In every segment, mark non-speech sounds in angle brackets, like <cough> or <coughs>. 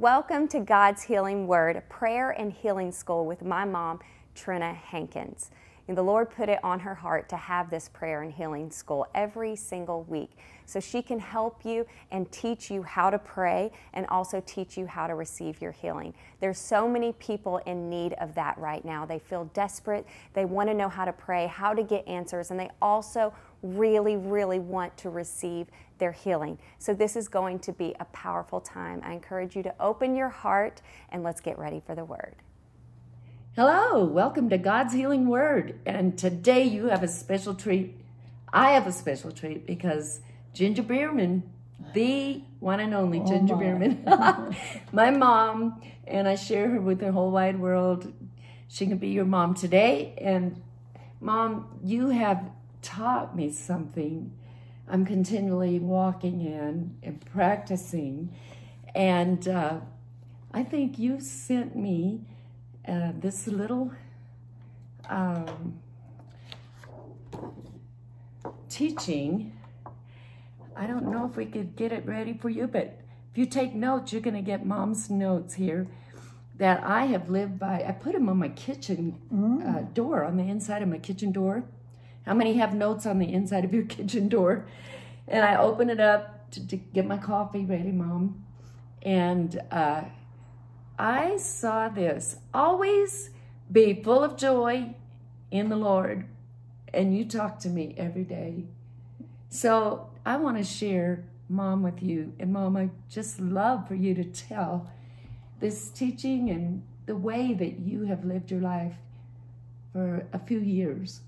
Welcome to God's Healing Word, prayer and healing school with my mom, Trina Hankins. And the Lord put it on her heart to have this prayer and healing school every single week so she can help you and teach you how to pray and also teach you how to receive your healing. There's so many people in need of that right now. They feel desperate, they want to know how to pray, how to get answers, and they also really, really want to receive their healing. So, this is going to be a powerful time. I encourage you to open your heart and let's get ready for the word. Hello, welcome to God's Healing Word. And today you have a special treat. I have a special treat because Ginger Bierman, the one and only oh Ginger my. Bierman, <laughs> my mom, and I share her with the whole wide world. She can be your mom today. And mom, you have taught me something I'm continually walking in and practicing. And uh, I think you sent me uh, this little um, teaching. I don't know if we could get it ready for you, but if you take notes, you're going to get mom's notes here that I have lived by. I put them on my kitchen mm. uh, door, on the inside of my kitchen door. How many have notes on the inside of your <laughs> kitchen door? And I open it up to, to get my coffee ready, Mom. And uh, I saw this. Always be full of joy in the Lord. And you talk to me every day. So I want to share, Mom, with you. And Mom, I just love for you to tell this teaching and the way that you have lived your life for a few years.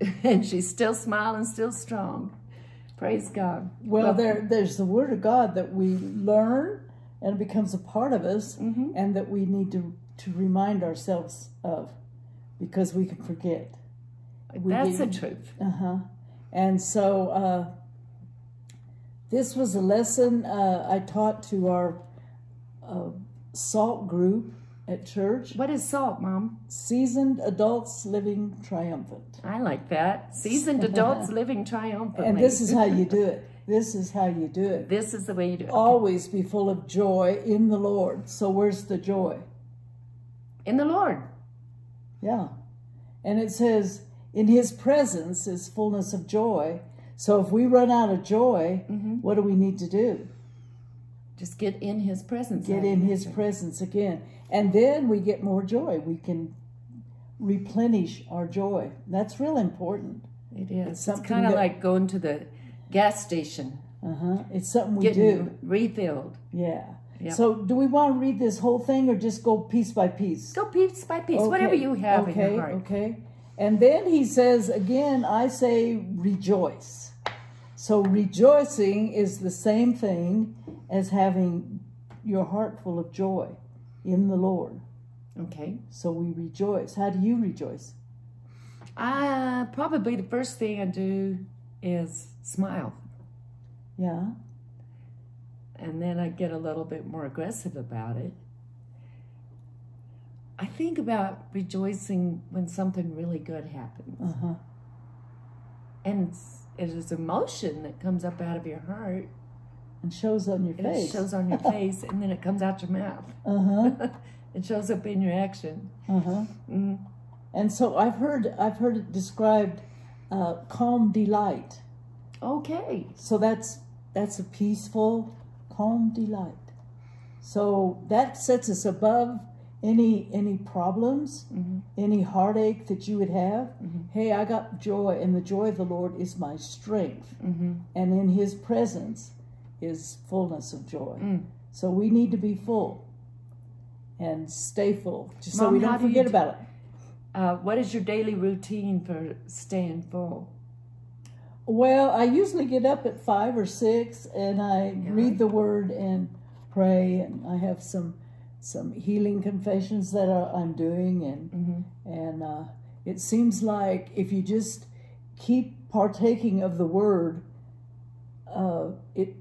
<laughs> and she's still smiling, still strong. Praise God. Well, there, there's the Word of God that we learn and it becomes a part of us, mm -hmm. and that we need to, to remind ourselves of because we can forget. We That's the truth. Uh huh. And so uh, this was a lesson uh, I taught to our uh, SALT group at church. What is SALT, Mom? Seasoned Adults Living Triumphant. I like that. Seasoned Adults <laughs> Living Triumphant. And this is how you do it. This is how you do it. This is the way you do it. Always be full of joy in the Lord. So where's the joy? In the Lord. Yeah. And it says, in his presence is fullness of joy. So if we run out of joy, mm -hmm. what do we need to do? Just get in his presence. Get in his presence again. And then we get more joy. We can replenish our joy. That's real important. It is. It's, it's kind of like going to the gas station. Uh-huh. It's something we do. refilled. Yeah. Yep. So do we want to read this whole thing or just go piece by piece? Go piece by piece, okay. whatever you have okay. in your heart. Okay. And then he says again, I say rejoice. So rejoicing is the same thing as having your heart full of joy in the Lord. Okay. So we rejoice. How do you rejoice? Uh, probably the first thing I do is smile. Yeah. And then I get a little bit more aggressive about it. I think about rejoicing when something really good happens. Uh-huh. And it's, it is emotion that comes up out of your heart. And shows on your face. It shows on your <laughs> face, and then it comes out your mouth. Uh-huh. <laughs> it shows up in your action. Uh-huh. Mm. And so I've heard I've heard it described uh, calm delight. Okay. So that's that's a peaceful, calm delight. So that sets us above any any problems, mm-hmm. any heartache that you would have. Mm-hmm. Hey, I got joy, and the joy of the Lord is my strength, mm-hmm. and in His presence is fullness of joy. Mm. So we need to be full and stay full, just Mom, so we don't forget do about it. Uh, what is your daily routine for staying full? Well, I usually get up at five or six, and I yeah. read the Word and pray, and I have some some healing confessions that I'm doing, and mm-hmm. and uh, it seems like if you just keep partaking of the Word, uh, it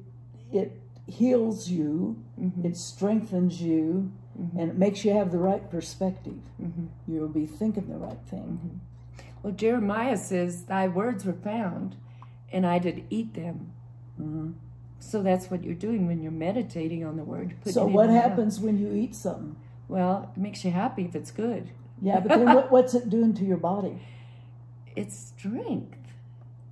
it heals you, mm-hmm. it strengthens you, mm-hmm. and it makes you have the right perspective. Mm-hmm. You'll be thinking the right thing. Mm-hmm. Well, Jeremiah says, Thy words were found, and I did eat them. Mm-hmm. So that's what you're doing when you're meditating on the word. So what happens when you eat something? Well, it makes you happy if it's good. Yeah, but <laughs> then what, what's it doing to your body? It's strength.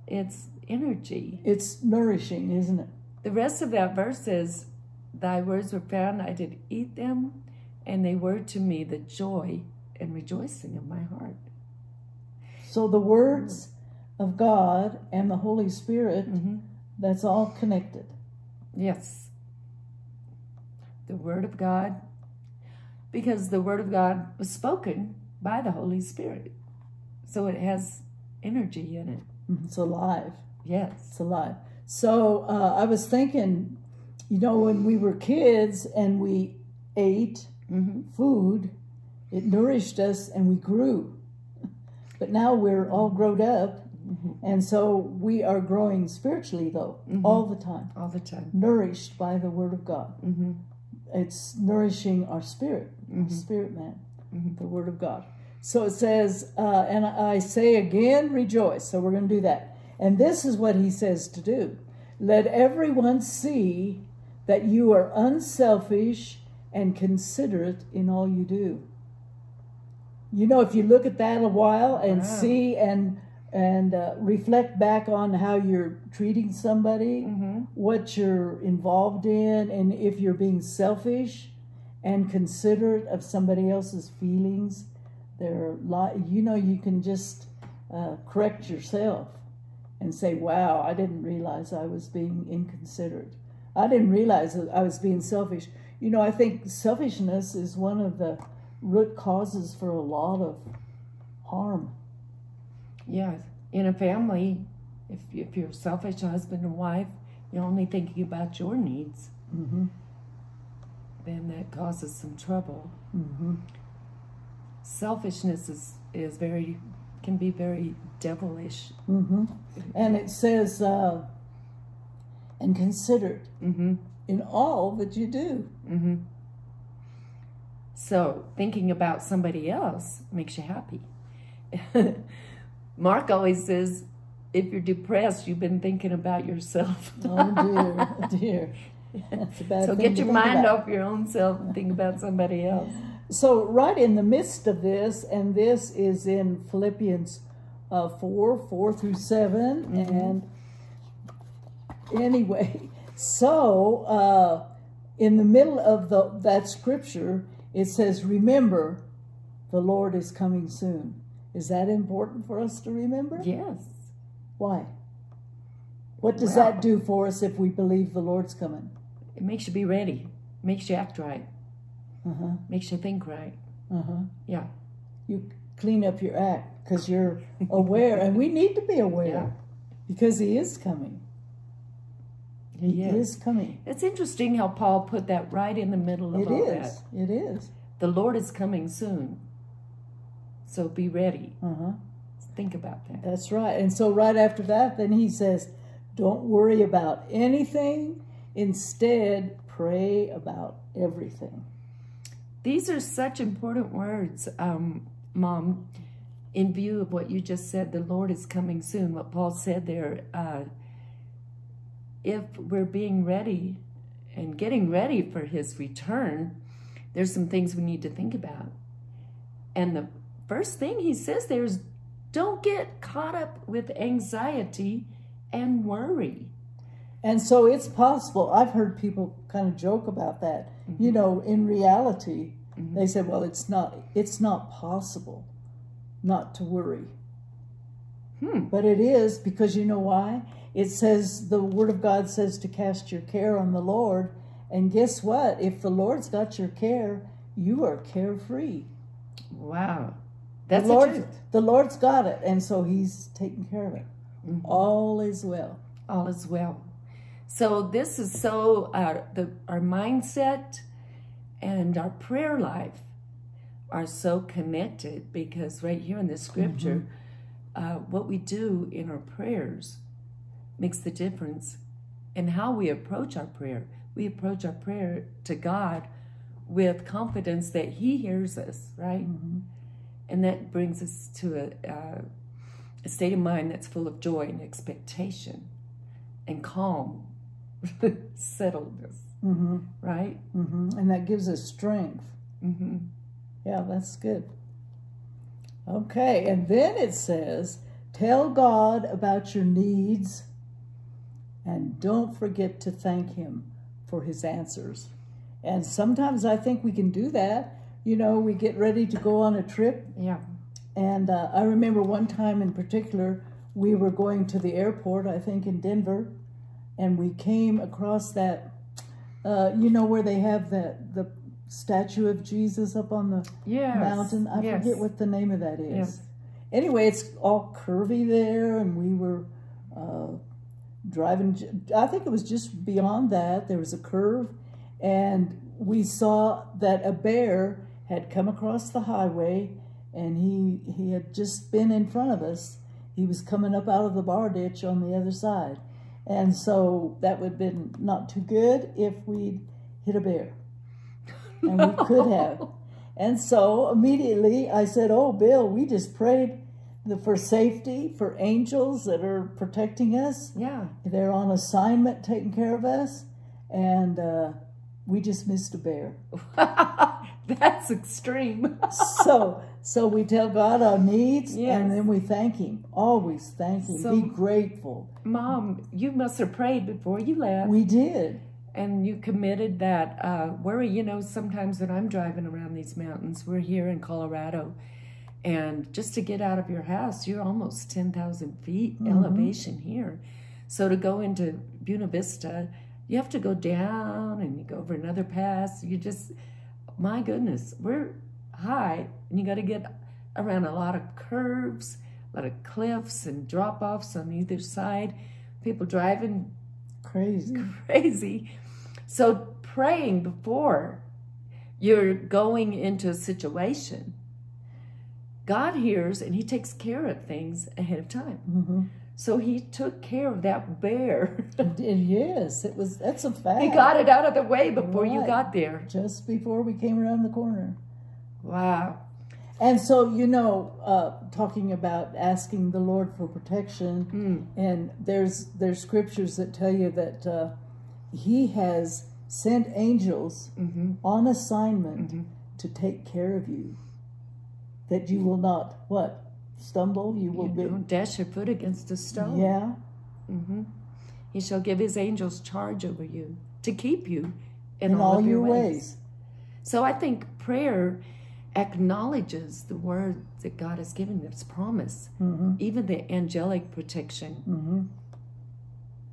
It's energy. It's nourishing, isn't it? The rest of that verse says, Thy words were found, I did eat them, and they were to me the joy and rejoicing of my heart. So the words of God and the Holy Spirit, Mm-hmm. that's all connected. Yes. The Word of God, because the Word of God was spoken by the Holy Spirit. So it has energy in it. It's alive. Yes. It's alive. So uh, I was thinking, you know, when we were kids and we ate Mm-hmm. food, it nourished us and we grew. But now we're all grown up, and so we are growing spiritually, though, all the time, All the time. nourished by the Word of God. Mm-hmm. It's nourishing our spirit, our spirit man, the Word of God. So it says, uh, and I say again, rejoice. So we're going to do that. And this is what he says to do let everyone see that you are unselfish and considerate in all you do. You know, if you look at that a while and Wow. see and and uh, reflect back on how you're treating somebody, Mm-hmm. what you're involved in, and if you're being selfish and considerate of somebody else's feelings, they're li- you know you can just uh, correct yourself and say, "Wow, I didn't realize I was being inconsiderate. I didn't realize that I was being selfish." You know, I think selfishness is one of the root causes for a lot of harm. Yeah. In a family, if, if you're selfish, husband and wife, you're only thinking about your needs, hmm then that causes some trouble. hmm Selfishness is, is very, can be very devilish. hmm And it says, uh, and considered Mm-hmm. in all that you do. Mm-hmm. So thinking about somebody else makes you happy. <laughs> Mark always says, if you're depressed, you've been thinking about yourself. <laughs> Oh dear, oh dear. <laughs> That's a bad so get your mind about. off your own self and think about somebody else. So, right in the midst of this, and this is in Philippians uh, 4 4 through 7. And anyway, <laughs> so uh, in the middle of the, that scripture, it says, Remember, the Lord is coming soon. Is that important for us to remember? Yes. Why? What does Well- that do for us if we believe the Lord's coming? It makes you be ready. Makes you act right. Uh huh. Makes you think right. Uh huh. Yeah. You clean up your act because you're aware, and we need to be aware Yeah. because He is coming. He Yes. is coming. It's interesting how Paul put that right in the middle of It all is. that. It is. The Lord is coming soon. So be ready. Uh huh. Think about that. That's right. And so right after that, then he says, "Don't worry about anything. Instead, pray about everything." These are such important words, um, Mom, in view of what you just said. The Lord is coming soon. What Paul said there. Uh, if we're being ready and getting ready for his return, there's some things we need to think about. And the first thing he says there is don't get caught up with anxiety and worry. And so it's possible. I've heard people kind of joke about that. You know, in reality, they said, "Well, it's not. It's not possible not to worry." Hmm. But it is because you know why? It says the Word of God says to cast your care on the Lord, and guess what? If the Lord's got your care, you are carefree. Wow. That's the Lord, truth. the Lord's got it, and so He's taking care of it. All is well. all is well. So this is so uh, the our mindset and our prayer life are so connected because right here in the scripture, uh, what we do in our prayers makes the difference in how we approach our prayer. We approach our prayer to God with confidence that He hears us, right? And that brings us to a, uh, a state of mind that's full of joy and expectation and calm <laughs> settledness, Mm-hmm. right? Mm-hmm. And that gives us strength. Mm-hmm. Yeah, that's good. Okay, and then it says, tell God about your needs and don't forget to thank Him for His answers. And sometimes I think we can do that. You know, we get ready to go on a trip, Yeah. and uh, I remember one time in particular, we were going to the airport, I think in Denver, and we came across that, uh, you know, where they have that the statue of Jesus up on the Yes. mountain. I yes. forget what the name of that is. Yes. Anyway, it's all curvy there, and we were uh, driving. I think it was just beyond that. There was a curve, and we saw that a bear had come across the highway, and he he had just been in front of us. He was coming up out of the bar ditch on the other side, and so that would have been not too good if we'd hit a bear and we could have. <laughs> And so immediately I said, "Oh, Bill, we just prayed the, for safety for angels that are protecting us. Yeah. They're on assignment, taking care of us, and uh, we just missed a bear. <laughs> That's extreme. so, <laughs> so we tell God our needs, Yes. and then we thank Him. Always thank Him. So- Be grateful. Mom, you must have prayed before you left. We did. and you committed that uh, worry. You know, sometimes when I'm driving around these mountains, we're here in Colorado, and just to get out of your house, you're almost 10,000 feet elevation here. So to go into Buena Vista, you have to go down and you go over another pass. You just, my goodness, we're high, and you got to get around a lot of curves, a lot of cliffs and drop offs on either side. People driving Crazy. <laughs> crazy. So praying before you're going into a situation, God hears and He takes care of things ahead of time. hmm So He took care of that bear. Yes, it was. That's a fact. he got it out of the way before you got there. just before we came around the corner. Wow. And so, you know, uh, talking about asking the Lord for protection, Mm. and there's there's scriptures that tell you that uh, He has sent angels hmm on assignment Mhm. to take care of you, that you will not what stumble. You will You be don't dash your foot against a stone. yeah. hmm He shall give His angels charge over you to keep you in, In all your ways. So I think prayer acknowledges the word that God has given us, promise, hmm even the angelic protection. hmm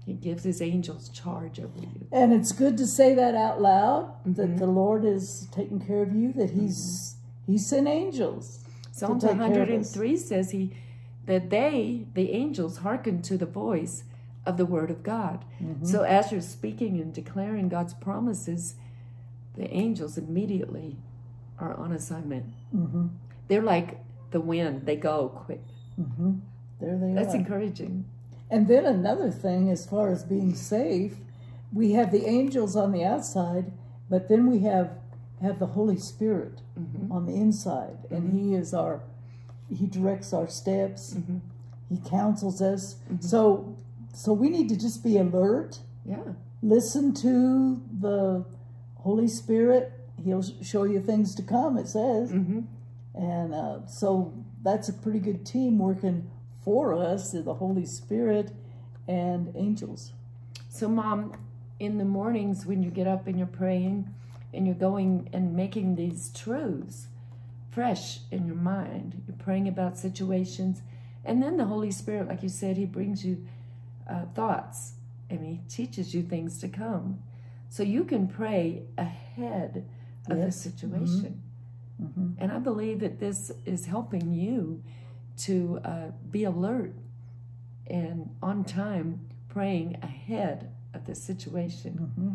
He gives his angels charge over you. And it's good to say that out loud Mhm. that the Lord is taking care of you. That He's He sent angels. Psalms take care of us. 103 says he that they, the angels, hearken to the voice of the word of God. Mm-hmm. So as you're speaking and declaring God's promises, the angels immediately are on assignment. hmm They're like the wind, they go quick. hmm There they are. That's are. encouraging. And then another thing, as far as being safe, we have the angels on the outside, but then we have have the Holy Spirit hmm on the inside, and He is our He directs our steps. hmm He counsels us. So so we need to just be alert. Yeah. Listen to the Holy Spirit. He'll show you things to come. It says, hmm and uh, so that's a pretty good team working for us. The Holy Spirit and angels. So, Mom, in the mornings when you get up and you're praying and you're going and making these truths fresh in your mind, you're praying about situations, and then the Holy Spirit, like you said, He brings you uh, thoughts and He teaches you things to come. So you can pray ahead of the Yes. situation. hmm And I believe that this is helping you to uh, be alert and on time praying ahead of the situation hmm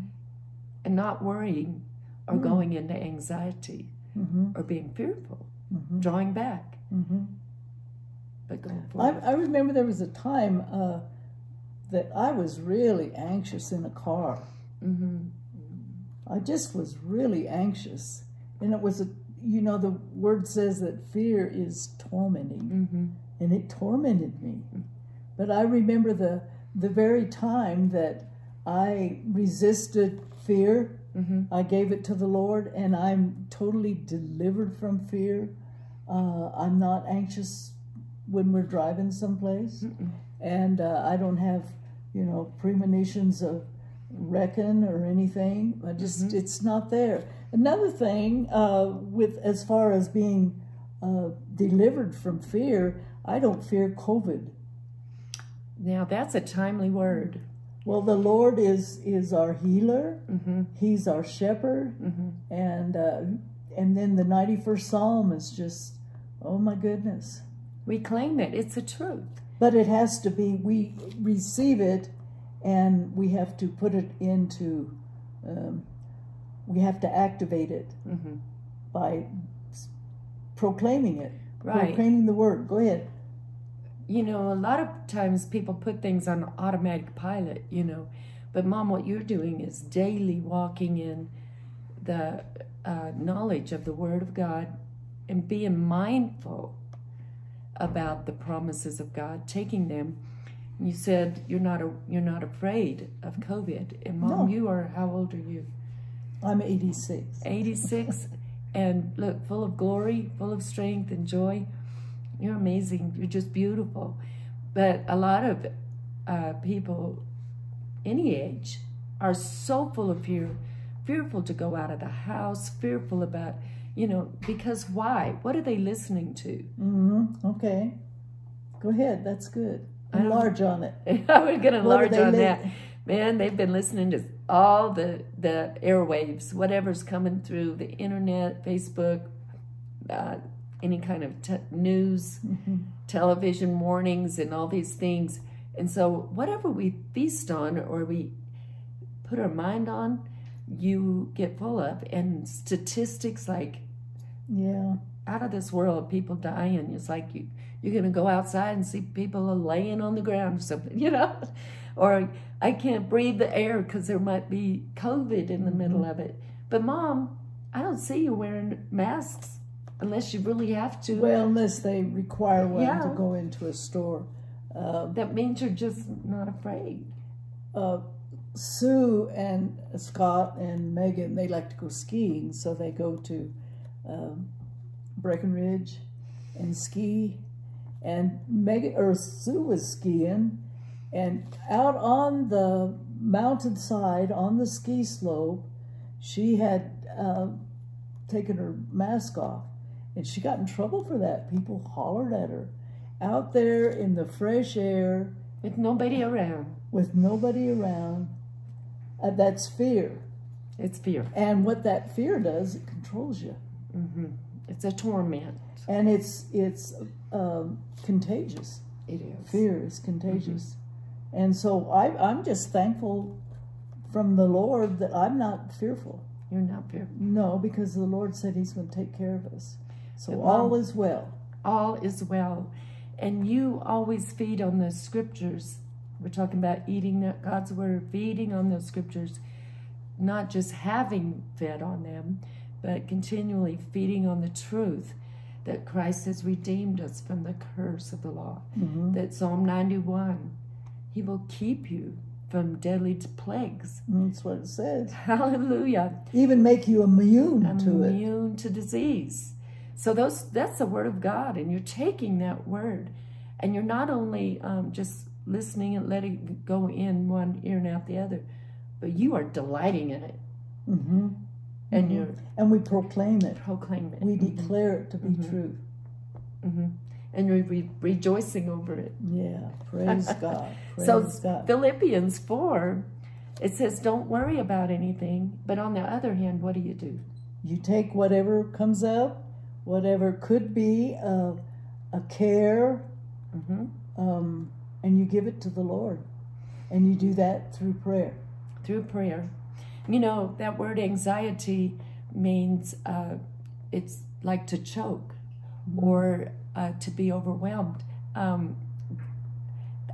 and not worrying or Mm. going into anxiety hmm or being fearful, hmm drawing back, hmm but going I, forward. I remember there was a time uh, that I was really anxious in a car. hmm I just was really anxious. And it was a, you know, the word says that fear is tormenting, hmm and it tormented me. But I remember the, the very time that I resisted fear. I gave it to the Lord, and I'm totally delivered from fear. Uh, I'm not anxious when we're driving someplace, and uh, I don't have, you know, premonitions of wrecking or anything. I just it's not there. Another thing uh, with as far as being uh, delivered from fear, I don't fear COVID. Now that's a timely word. Well, the Lord is is our healer. He's our shepherd, and uh, and then the ninety first Psalm is just, oh my goodness. We claim it. It's the truth. But it has to be we receive it, and we have to put it into, um, we have to activate it by s- proclaiming it, Right. proclaiming the word. Go ahead. You know, a lot of times people put things on automatic pilot, you know. But, Mom, what you're doing is daily walking in the uh, knowledge of the Word of God and being mindful about the promises of God, taking them. You said you're not a, you're not afraid of COVID, and Mom, No. you are. How old are you? I'm eighty six. 86 <laughs> and look full of glory full of strength and joy you're amazing you're just beautiful but a lot of uh, people any age are so full of fear fearful to go out of the house fearful about you know because why what are they listening to Mm-hmm. Okay. Go ahead. That's good. Enlarge on it. <laughs> I was going to enlarge on that. Man, they've been listening to all the, the airwaves, whatever's coming through the internet, Facebook, uh, any kind of te- news, Mm-hmm. television warnings, and all these things. And so, whatever we feast on or we put our mind on, you get full of. And statistics like Yeah. Out of this world, people dying. It's like you, you're going to go outside and see people are laying on the ground or something, <laughs> you know? Or I can't breathe the air because there might be COVID in the middle of it. But mom, I don't see you wearing masks unless you really have to. Well, unless they require one to go into a store. Uh, that means you're just not afraid. uh, Sue and Scott and Megan, they like to go skiing, so they go to um, Breckenridge and ski. And Megan or Sue was skiing, and out on the mountainside on the ski slope, she had uh, taken her mask off, and she got in trouble for that. People hollered at her out there in the fresh air With nobody around, with nobody around. Uh, that's fear. it's fear. And what that fear does, it controls you. hmm It's a torment. And it's it's um, contagious. It is. Fear is contagious. And so I, I'm just thankful from the Lord that I'm not fearful. You're not fearful. No, because the Lord said He's going to take care of us. So But all is well. all is well. And you always feed on those scriptures. We're talking about eating that God's word, feeding on those scriptures, not just having fed on them, but continually feeding on the truth that Christ has redeemed us from the curse of the law. Mhm. That Psalm 91, He will keep you from deadly plagues. That's what it says. <laughs> Hallelujah Even make you immune to it. immune to disease. So those that's the word of God, and you're taking that word, and you're not only um, just listening and letting it go in one ear and out the other, but you are delighting in it, hmm and you're And we proclaim it. proclaiming it, We declare it to be true. hmm and we're re- rejoicing over it. Yeah, praise <laughs> God. Praise so God. Philippians four, it says, "Don't worry about anything," but on the other hand, what do you do? You take whatever comes up, whatever could be a, a care, hmm um, and you give it to the Lord. And you do that through prayer. through prayer. You know, that word anxiety means uh, it's like to choke or uh, to be overwhelmed. Um,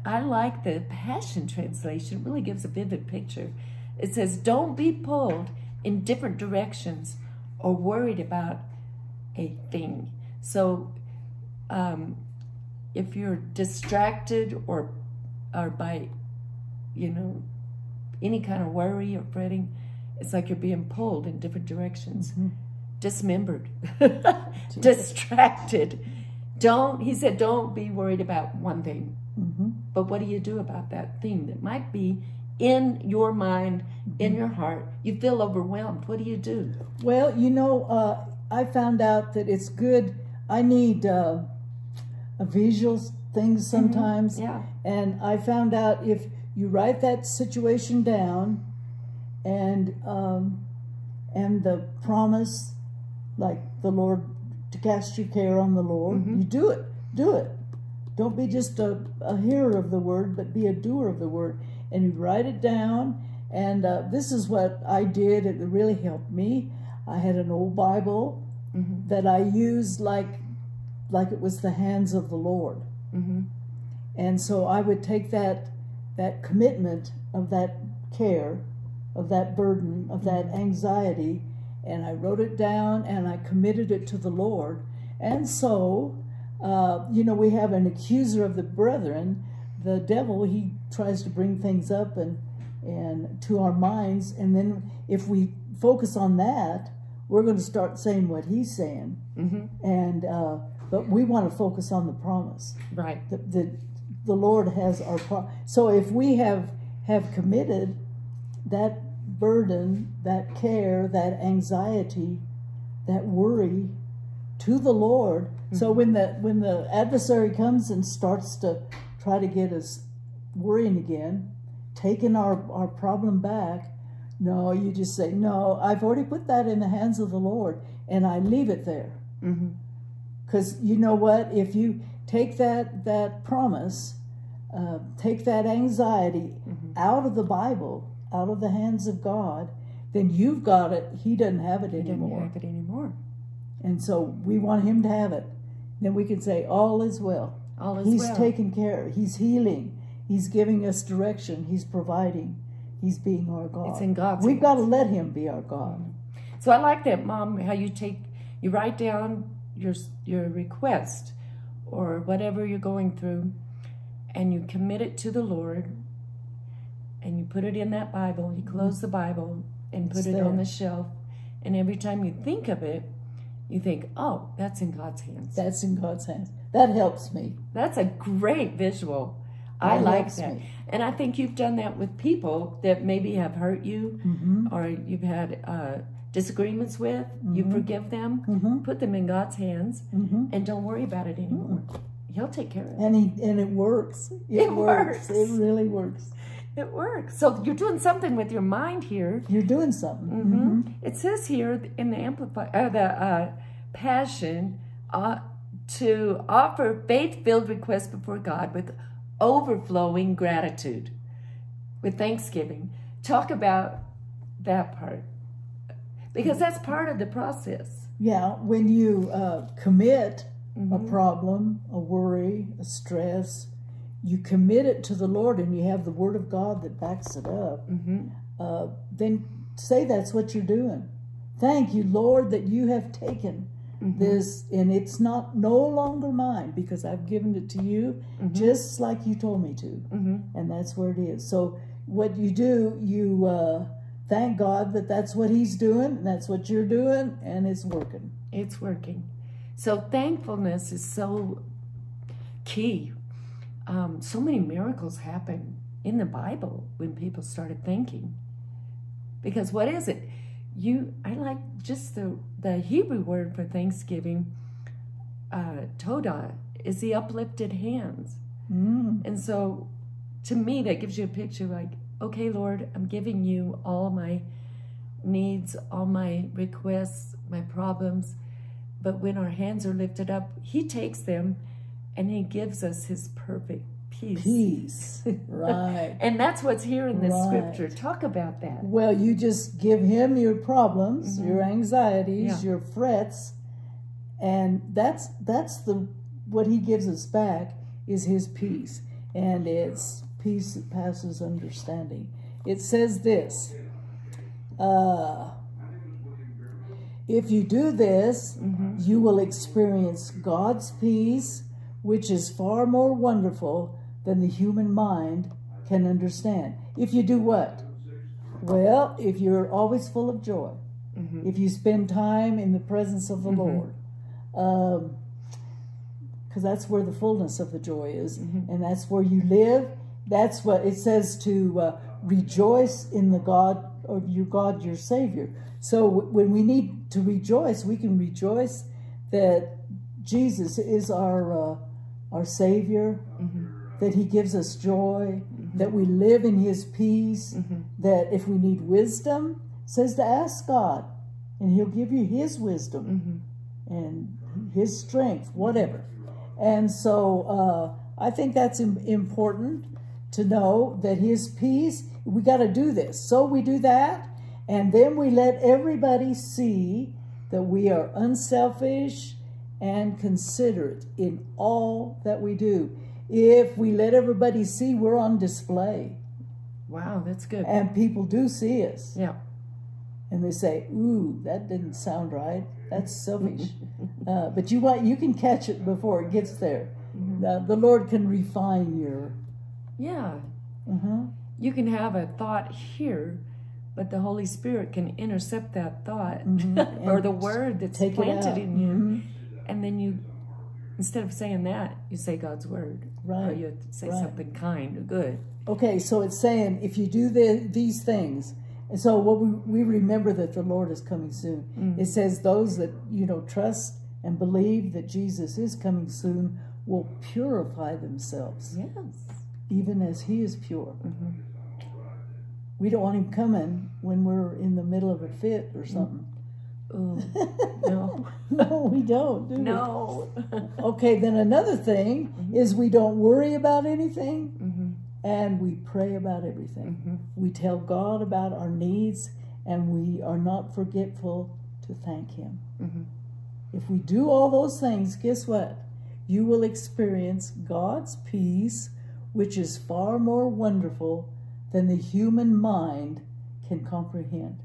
I like the Passion Translation, it really gives a vivid picture. It says, Don't be pulled in different directions or worried about a thing. So, um, if you're distracted or, or by, you know, any kind of worry or fretting, it's like you're being pulled in different directions, dismembered, <laughs> distracted. Don't, he said, don't be worried about one thing. But what do you do about that thing that might be in your mind, in your heart? You feel overwhelmed. What do you do? Well, you know, uh, I found out that it's good. I need uh, a visual things sometimes. Yeah. And I found out if you write that situation down and um, and the promise, like the Lord, to cast your care on the Lord, you do it. Do it. Don't be just a, a hearer of the word, but be a doer of the word. And you write it down. And uh, this is what I did. It really helped me. I had an old Bible that I used like like it was the hands of the Lord. And so I would take that that commitment of that care, of that burden, of that anxiety, and I wrote it down and I committed it to the Lord. And so, uh, you know, we have an accuser of the brethren. The devil, he tries to bring things up and and to our minds, and then if we focus on that, we're going to start saying what he's saying. And uh, but we want to focus on the promise Right. the, the, the Lord has our pro- so if we have have committed that burden, that care, that anxiety, that worry to the Lord, so mm-hmm. when the when the adversary comes and starts to try to get us worrying again, taking our, our problem back, no, you just say, No, I've already put that in the hands of the Lord and I leave it there. Mm-hmm. Because you know what? If you take that that promise, uh, take that anxiety out of the Bible, out of the hands of God, then you've got it. He doesn't have it Didn't anymore. have it anymore. And so we want him to have it. Then we can say, All is well. All is well. He's well. taking care. He's healing. He's giving us direction. He's providing. He's being our God. It's in God's We've got to let him be our God. So I like that, Mom. How you take, you write down your your request or whatever you're going through, and you commit it to the Lord, and you put it in that Bible. You close the Bible and put It's it on the shelf, and every time you think of it, you think, "Oh, that's in God's hands." That's in God's hands. That helps me. That's a great visual. I like that. me. And I think you've done that with people that maybe have hurt you Mm-hmm. or you've had uh, disagreements with. You Mm-hmm. forgive them, put them in God's hands, and don't worry about it anymore. He'll take care of it. And he and it works. It, It works. works. It really works. It works. So you're doing something with your mind here. You're doing something. hmm It says here in the amplify uh, the uh, passion uh, to offer faith-filled requests before God with overflowing gratitude, with thanksgiving. Talk about that part because that's part of the process. Yeah, when you uh, commit Mm-hmm. a problem, a worry, a stress, you commit it to the Lord and you have the Word of God that backs it up, Mm-hmm. uh, then say that's what you're doing. Thank you, Lord, that you have taken Mm-hmm. this and it's not no longer mine because I've given it to you Mm-hmm. just like you told me to. And that's where it is. So, what you do, you uh, thank God that that's what He's doing, and that's what you're doing, and it's working. It's working. So thankfulness is so key. Um, so many miracles happen in the Bible when people started thinking. Because what is it? You, I like just the the Hebrew word for Thanksgiving. Uh, toda is the uplifted hands, Mm. and so to me that gives you a picture like, okay, Lord, I'm giving you all my needs, all my requests, my problems. But when our hands are lifted up, He takes them and He gives us His perfect peace. Peace. <laughs> right. And that's what's here in this Right. scripture. Talk about that. Well, you just give him your problems, mm-hmm. your anxieties. Yeah. your frets, and that's that's the what he gives us back is his peace, and it's peace that passes understanding. It says this. Uh, if you do this, Mm-hmm. you will experience God's peace, which is far more wonderful than the human mind can understand. If you do what? Well, if you're always full of joy, Mhm. if you spend time in the presence of the Mhm. Lord, um, because that's where the fullness of the joy is, Mhm. and that's where you live. That's what it says to uh, rejoice in the God of your God, your Savior. So when we need to rejoice, we can rejoice that Jesus is our uh, our Savior, Mhm. that He gives us joy, that we live in His peace, Mhm. that if we need wisdom, it says to ask God, and He'll give you His wisdom Mhm. and His strength, whatever. And so uh, I think that's important to know that His peace. We got to do this, so we do that, and then we let everybody see that we are unselfish and considerate in all that we do. If we let everybody see, we're on display, Wow, that's good. and people do see us Yeah. and they say, "Ooh, that didn't sound right. That's selfish." <laughs> uh, but you want you can catch it before it gets there. Uh, the Lord can refine your. Yeah. uh You can have a thought here, but the Holy Spirit can intercept that thought <laughs> Mhm. or the word that's take planted in you. Mhm. And then you, instead of saying that, you say God's word. Right. Or you say Right. something kind or good. Okay, so it's saying if you do the, these things, and so what we, we remember that the Lord is coming soon. Mm. It says those that you know trust and believe that Jesus is coming soon will purify themselves, Yes. Even as He is pure. Mhm. We don't want Him coming when we're in the middle of a fit or something. Ooh, no. <laughs> no, we don't. Do we? no. <laughs> Okay, then another thing is we don't worry about anything hmm and we pray about everything. hmm We tell God about our needs and we are not forgetful to thank Him. hmm If we do all those things, guess what? You will experience God's peace, which is far more wonderful than the human mind can comprehend.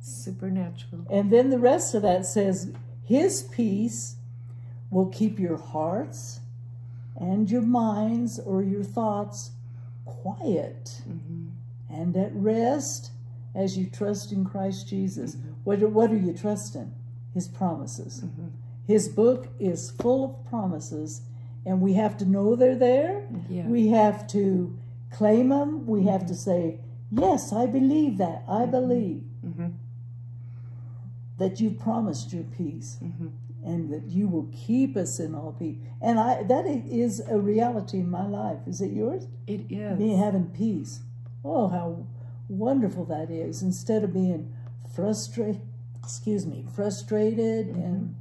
Supernatural. And then the rest of that says, His peace will keep your hearts and your minds or your thoughts quiet hmm and at rest as you trust in Christ Jesus. What, what are you trusting? His promises. hmm His book is full of promises, and we have to know they're there. Yeah. We have to claim them. We have to say, Yes, I believe that. I believe hmm that you promised your peace. hmm and that you will keep us in all peace. And I that is a reality in my life. Is it yours? It is. Me having peace. Oh, how wonderful that is. Instead of being frustrated, excuse me, frustrated, and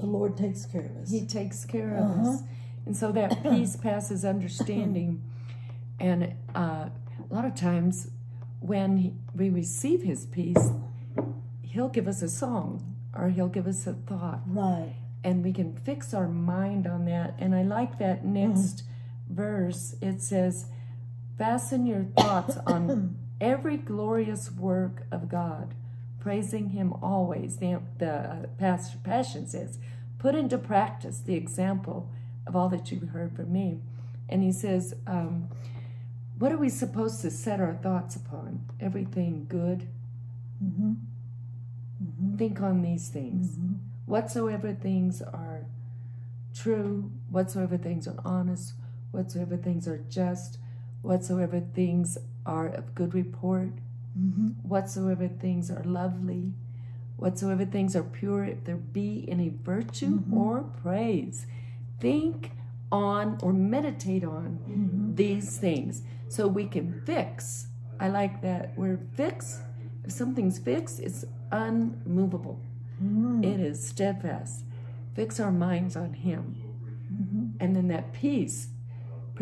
the Lord takes care of us. He takes care of Uh-huh. us. And so that <coughs> peace passes understanding. And uh, a lot of times when we receive his peace, he'll give us a song or he'll give us a thought. right. And we can fix our mind on that. And I like that next verse. It says, Fasten your thoughts on <coughs> every glorious work of God, praising Him always. The, the uh, Pas- Passion says, Put into practice the example of all that you heard from me. And he says, um, What are we supposed to set our thoughts upon? Everything good? Mm-hmm. Mm-hmm. Think on these things. Mm-hmm. Whatsoever things are true, whatsoever things are honest, whatsoever things are just, whatsoever things are of good report, Mm-hmm. whatsoever things are lovely, whatsoever things are pure, if there be any virtue Mhm. or praise, think on or meditate on Mm-hmm. these things so we can fix. I like that word fix. If something's fixed, it's unmovable. Mm-hmm. It is steadfast. Fix our minds on Him. Mm-hmm. And then that peace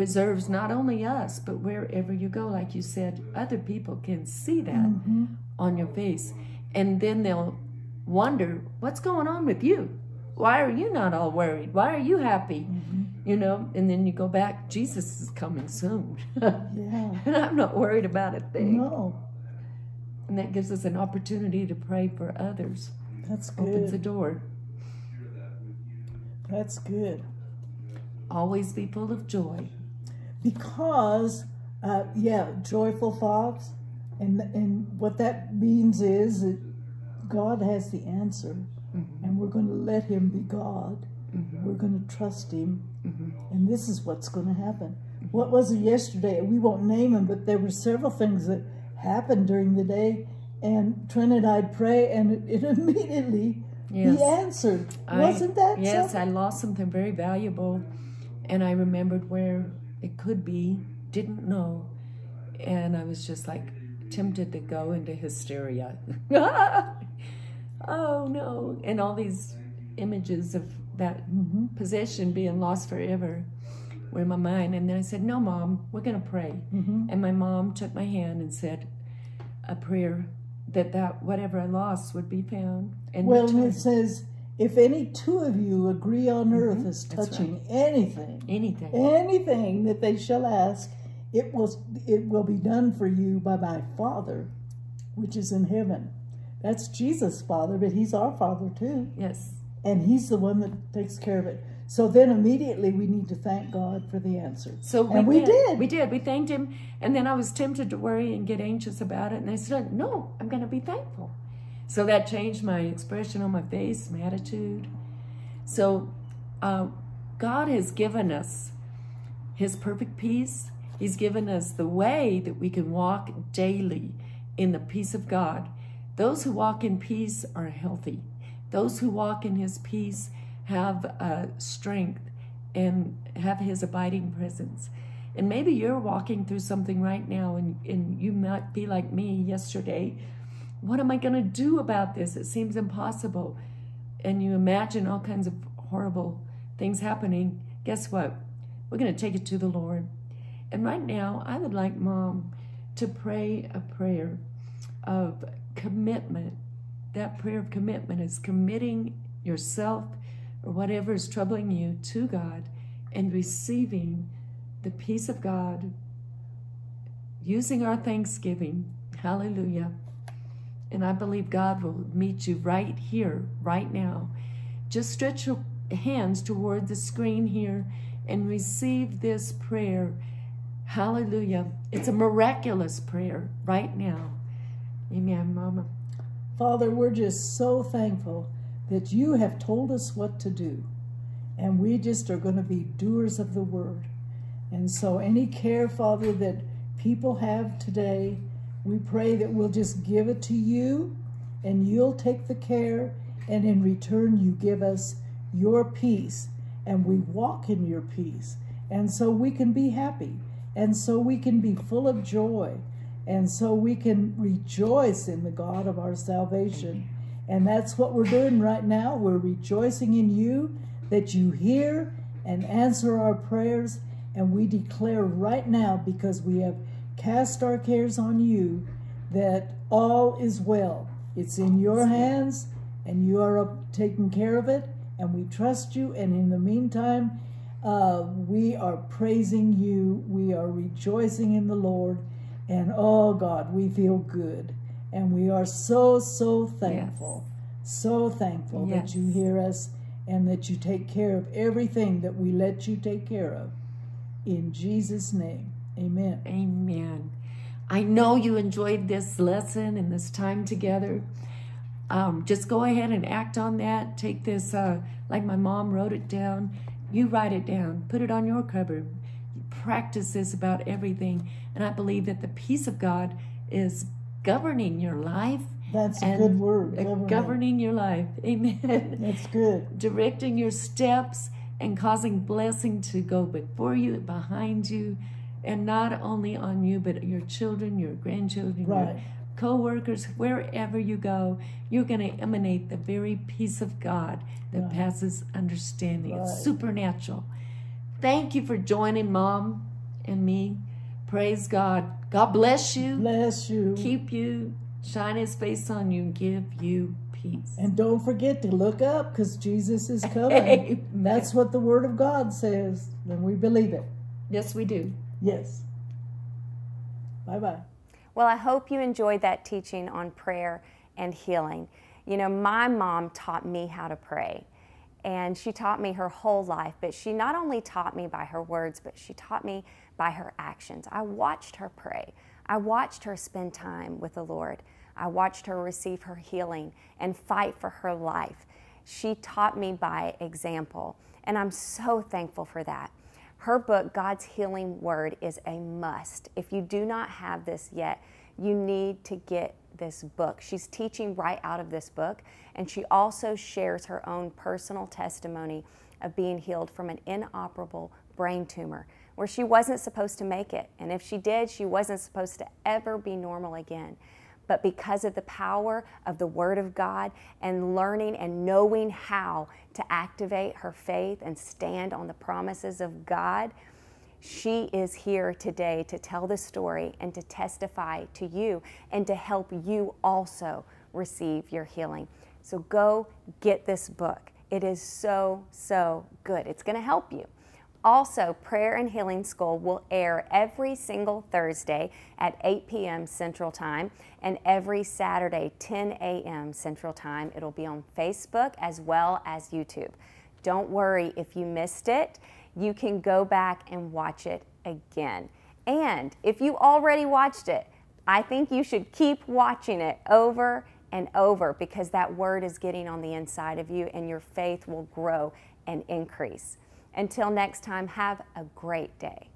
preserves not only us, but wherever you go, like you said, other people can see that Mm-hmm. on your face. And then they'll wonder, what's going on with you? Why are you not all worried? Why are you happy? Mm-hmm. You know, and then you go back, Jesus is coming soon. <laughs> Yeah. and I'm not worried about a thing. No, And that gives us an opportunity to pray for others. that's good. Opens the door. That's good. Always be full of joy. Because Uh, yeah, joyful thoughts, and and what that means is that God has the answer, mm-hmm. and we're going to let Him be God. Mm-hmm. We're going to trust Him, mm-hmm. and this is what's going to happen. What was it yesterday? We won't name them, but there were several things that happened during the day, and Trent and I'd pray, and it, it <laughs> immediately yes. he answered. Wasn't that? Yes, something? I lost something very valuable, and I remembered where it could be. Didn't know, and I was just like tempted to go into hysteria. <laughs> oh no! And all these images of that mm-hmm. possession being lost forever were in my mind. And then I said, No, mom, we're going to pray. Mm-hmm. And my mom took my hand and said a prayer that, that whatever I lost would be found. And well, it says, if any two of you agree on mm-hmm. earth as touching right. anything, anything, anything that they shall ask, it will it will be done for you by my Father, which is in heaven. That's Jesus' Father, but He's our Father too. Yes, and He's the one that takes care of it. So then immediately we need to thank God for the answer. So we, and we did. did. We did. We thanked him. And then I was tempted to worry and get anxious about it. And I said, no, I'm going to be thankful. So that changed my expression on my face, my attitude. So uh, God has given us his perfect peace. He's given us the way that we can walk daily in the peace of God. Those who walk in peace are healthy. Those who walk in his peace have uh, strength and have his abiding presence. And maybe you're walking through something right now and, and you might be like me yesterday. What am I going to do about this? It seems impossible. And you imagine all kinds of horrible things happening. Guess what? We're going to take it to the Lord. And right now, I would like mom to pray a prayer of commitment. That prayer of commitment is committing yourself or whatever is troubling you to God and receiving the peace of God, using our thanksgiving. Hallelujah. And I believe God will meet you right here, right now. Just stretch your hands toward the screen here and receive this prayer. Hallelujah. It's a miraculous prayer right now. Amen, Mama. Father, we're just so thankful that you have told us what to do. And we just are going to be doers of the word. And so, any care, Father, that people have today, we pray that we'll just give it to you and you'll take the care. And in return, you give us your peace and we walk in your peace. And so we can be happy. And so we can be full of joy. And so we can rejoice in the God of our salvation. And that's what we're doing right now. We're rejoicing in you that you hear and answer our prayers. And we declare right now, because we have cast our cares on you, that all is well. It's in your hands and you are taking care of it. And we trust you. And in the meantime, uh, we are praising you. We are rejoicing in the Lord. And oh God, we feel good. And we are so, so thankful. Yes. So thankful yes. that you hear us and that you take care of everything that we let you take care of. In Jesus' name, amen. Amen. I know you enjoyed this lesson and this time together. Um, just go ahead and act on that. Take this, uh, like my mom wrote it down. You write it down. Put it on your cupboard. Practice this about everything. And I believe that the peace of God is governing your life. That's a good word. Governing. governing your life. Amen. <laughs> That's good. Directing your steps and causing blessing to go before you, behind you, and not only on you, but your children, your grandchildren, right. your co-workers, wherever you go, you're going to emanate the very peace of God that right. passes understanding. Right. It's supernatural. Thank you for joining Mom and me. Praise God. God bless you. Bless you. Keep you. Shine his face on you. And give you peace. And don't forget to look up because Jesus is <laughs> coming. That's what the word of God says. And we believe it. Yes, we do. Yes. Bye bye. Well, I hope you enjoyed that teaching on prayer and healing. You know, my mom taught me how to pray. and she taught me her whole life. But she not only taught me by her words, but she taught me by her actions. I watched her pray. I watched her spend time with the Lord. I watched her receive her healing and fight for her life. She taught me by example, and I'm so thankful for that. Her book, God's Healing Word, is a must. If you do not have this yet, you need to get this book. She's teaching right out of this book, and she also shares her own personal testimony of being healed from an inoperable brain tumor where she wasn't supposed to make it. And if she did, she wasn't supposed to ever be normal again. But because of the power of the Word of God and learning and knowing how to activate her faith and stand on the promises of God, she is here today to tell the story and to testify to you and to help you also receive your healing. So go get this book. It is so, so good. It's going to help you. Also, Prayer and Healing School will air every single Thursday at 8 p.m. Central Time and every Saturday, 10 a.m. Central Time. It'll be on Facebook as well as YouTube. Don't worry if you missed it you can go back and watch it again. And if you already watched it, I think you should keep watching it over and over because that word is getting on the inside of you and your faith will grow and increase. Until next time, have a great day.